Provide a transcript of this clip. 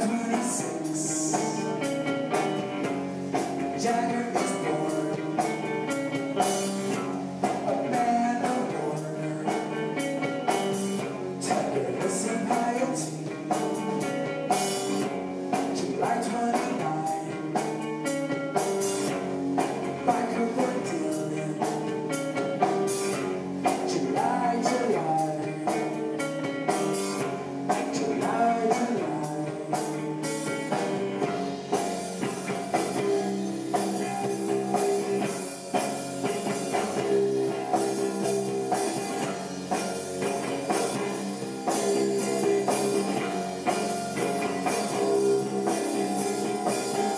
26 Jagger